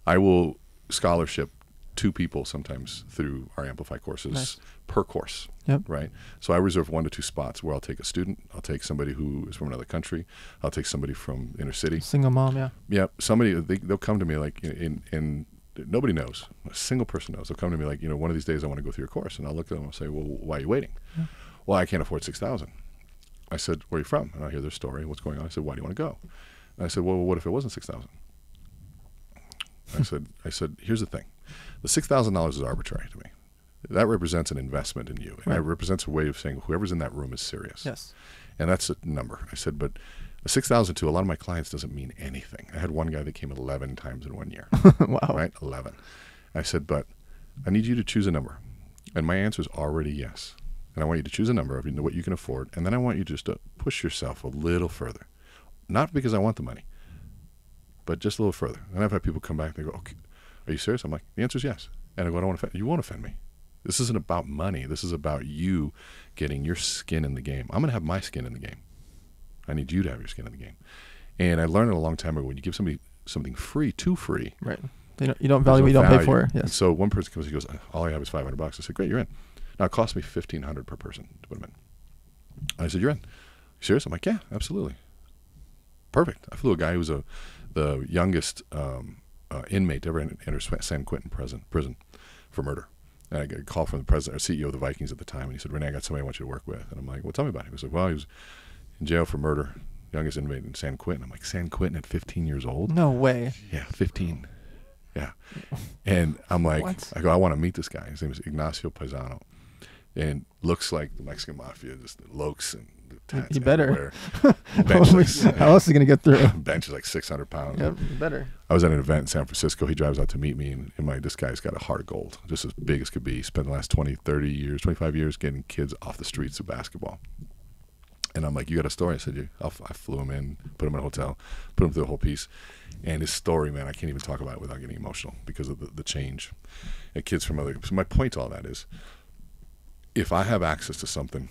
I will scholarship two people sometimes through our Amplify courses Nice. per course. Yep. Right. So I reserve one to two spots where I'll take a student, I'll take somebody who is from another country, I'll take somebody from inner city. Single mom, yeah. Yeah, somebody they, they'll come to me like in in nobody knows a single person knows. They'll come to me like you know one of these days I want to go through your course, and I'll look at them and say, well, why are you waiting? Well, I can't afford six thousand. I said, where are you from? And I hear their story. What's going on? I said, why do you want to go? And I said, well, what if it wasn't six thousand? I said, I said, here's the thing, the six thousand dollars is arbitrary to me. That represents an investment in you, and Right. that represents a way of saying whoever's in that room is serious Yes. and that's a number. I said, but a six thousand to a lot of my clients doesn't mean anything. I had one guy that came eleven times in one year, wow. right? Eleven. I said, but I need you to choose a number, and my answer is already yes. And I want you to choose a number of you know what you can afford, and then I want you just to push yourself a little further, not because I want the money, but just a little further. And I've had people come back and they go, okay, Are you serious? I'm like, the answer is yes. And I go, I don't want to offend you. won't offend me. This isn't about money. This is about you getting your skin in the game. I'm going to have my skin in the game. I need you to have your skin in the game. And I learned it a long time ago when you give somebody something free, too free, Right. You don't, you don't value what you don't pay value. for. And Yes. So one person comes, he goes, all I have is 500 bucks. I said, great, you're in. Now it cost me 1500 per person to put them in. I said, you're in. You serious? I'm like, yeah, absolutely. Perfect. I flew a guy who was a, the youngest um, uh, inmate to ever en- enter San Quentin prison, prison for murder. And I got a call from the president, or CEO of the Vikings at the time, and he said, Rene, I got somebody I want you to work with. And I'm like, well, tell me about it. He was like, well, he was in jail for murder, youngest inmate in San Quentin. I'm like, San Quentin at 15 years old? No way. Yeah, 15. Yeah. And I'm like, What? I go, I want to meet this guy. His name is Ignacio Paisano. And looks like the Mexican mafia, just lokes and you better. Bench, like, How else is he gonna get through? bench is like 600 pounds. Yep, better. I was at an event in San Francisco. He drives out to meet me, and, and like, this guy's got a heart of gold, just as big as could be. He spent the last 20, 30 years, 25 years getting kids off the streets of basketball. And I'm like, you got a story? I said, yeah. I flew him in, put him in a hotel, put him through the whole piece. And his story, man, I can't even talk about it without getting emotional because of the, the change. And kids from other. So my point to all that is, if I have access to something,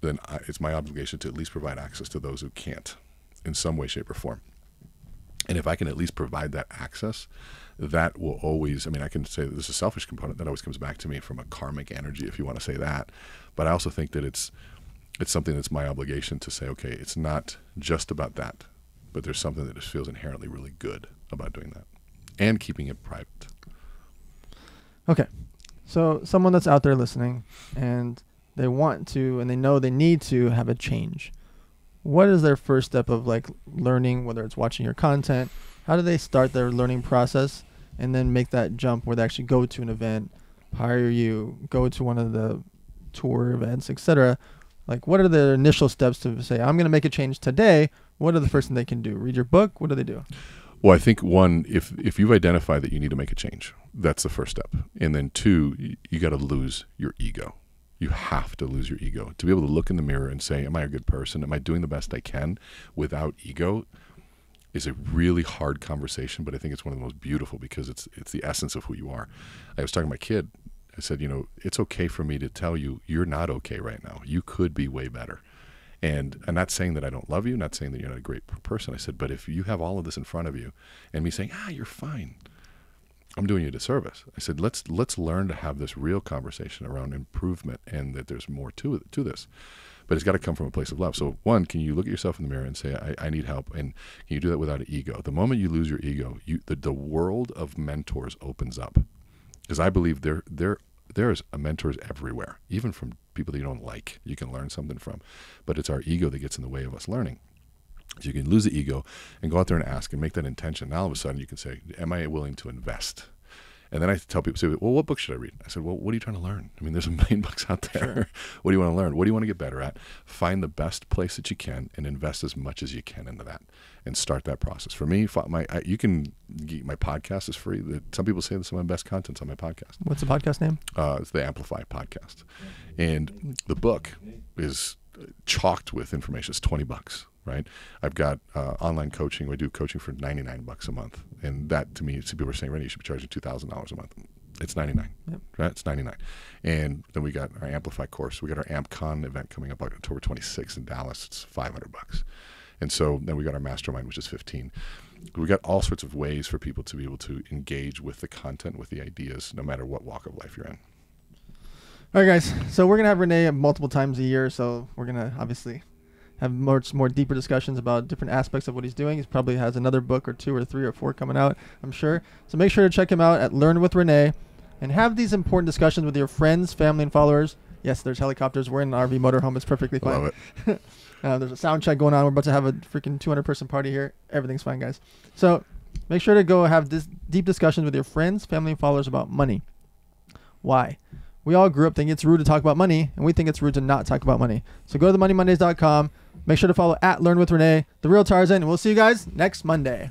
then I, it's my obligation to at least provide access to those who can't, in some way, shape, or form. And if I can at least provide that access, that will always, I mean, I can say that there's a selfish component that always comes back to me from a karmic energy, if you want to say that. But I also think that it's, it's something that's my obligation to say, okay, it's not just about that, but there's something that just feels inherently really good about doing that and keeping it private. Okay. So someone that's out there listening and they want to and they know they need to have a change. What is their first step of like learning, whether it's watching your content? How do they start their learning process and then make that jump where they actually go to an event, hire you, go to one of the tour events, etc. Like what are the initial steps to say I'm going to make a change today? What are the first thing they can do? Read your book? What do they do? Well, I think one, if if you've identified that you need to make a change, that's the first step. And then two, you, you got to lose your ego. You have to lose your ego to be able to look in the mirror and say, "Am I a good person? Am I doing the best I can?" Without ego, is a really hard conversation. But I think it's one of the most beautiful because it's it's the essence of who you are. I was talking to my kid. I said, you know, it's okay for me to tell you you're not okay right now. You could be way better. And I'm not saying that I don't love you, not saying that you're not a great person. I said, but if you have all of this in front of you, and me saying, ah, you're fine, I'm doing you a disservice. I said, let's let's learn to have this real conversation around improvement and that there's more to to this. But it's got to come from a place of love. So one, can you look at yourself in the mirror and say, I, I need help? And can you do that without an ego? The moment you lose your ego, you the, the world of mentors opens up. Because I believe there there there's a mentors everywhere, even from people that you don't like. You can learn something from, but it's our ego that gets in the way of us learning. So you can lose the ego and go out there and ask and make that intention. Now all of a sudden you can say, "Am I willing to invest?" And then I tell people, say, "Well, what book should I read?" I said, "Well, what are you trying to learn? I mean, there's a million books out there. what do you want to learn? What do you want to get better at? Find the best place that you can and invest as much as you can into that, and start that process. For me, my I, you can my podcast is free. Some people say this is my best content's on my podcast. What's the podcast name? Uh, it's the Amplify podcast, and the book is chalked with information. It's twenty bucks, right? I've got uh, online coaching. We do coaching for ninety nine bucks a month, and that to me, some people are saying, "Randy, you should be charging two thousand dollars a month." It's ninety nine, Yep. right? It's ninety nine, and then we got our Amplify course. We got our AmpCon event coming up October twenty sixth in Dallas. It's five hundred bucks, and so then we got our mastermind, which is fifteen. We got all sorts of ways for people to be able to engage with the content, with the ideas, no matter what walk of life you're in. All right, guys. So we're gonna have Rene multiple times a year. So we're gonna obviously have more more deeper discussions about different aspects of what he's doing. He probably has another book or two or three or four coming out. I'm sure. So make sure to check him out at Learn with Rene, and have these important discussions with your friends, family, and followers. Yes, there's helicopters. We're in an RV motorhome. It's perfectly fine. love it. Uh, there's a sound check going on. We're about to have a freaking 200 person party here. Everything's fine, guys. So make sure to go have this deep discussions with your friends, family, and followers about money. Why? We all grew up thinking it's rude to talk about money, and we think it's rude to not talk about money. So go to themoneymondays.com. Make sure to follow at Learn with Rene, the real Tarzan, and we'll see you guys next Monday.